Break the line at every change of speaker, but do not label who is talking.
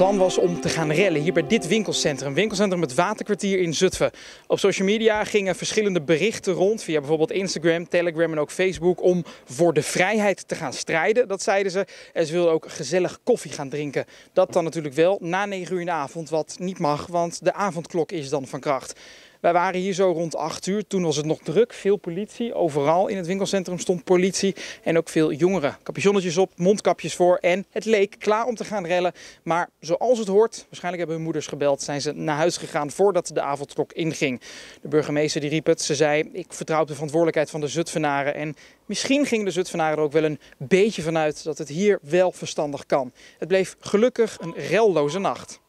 plan was om te gaan rellen hier bij dit winkelcentrum. Winkelcentrum het Waterkwartier in Zutphen. Op social media gingen verschillende berichten rond via bijvoorbeeld Instagram, Telegram en ook Facebook om voor de vrijheid te gaan strijden. Dat zeiden ze. En ze wilden ook gezellig koffie gaan drinken. Dat dan natuurlijk wel na 9 uur in de avond, wat niet mag, want de avondklok is dan van kracht. Wij waren hier zo rond 8 uur. Toen was het nog druk. Veel politie. Overal in het winkelcentrum stond politie. En ook veel jongeren. Capuchonnetjes op, mondkapjes voor. En het leek klaar om te gaan rellen. Maar zoals het hoort, waarschijnlijk hebben hun moeders gebeld, zijn ze naar huis gegaan voordat de avondklok inging. De burgemeester die riep het. Ze zei, ik vertrouw op de verantwoordelijkheid van de Zutphenaren. En misschien gingen de Zutphenaren er ook wel een beetje vanuit dat het hier wel verstandig kan. Het bleef gelukkig een relloze nacht.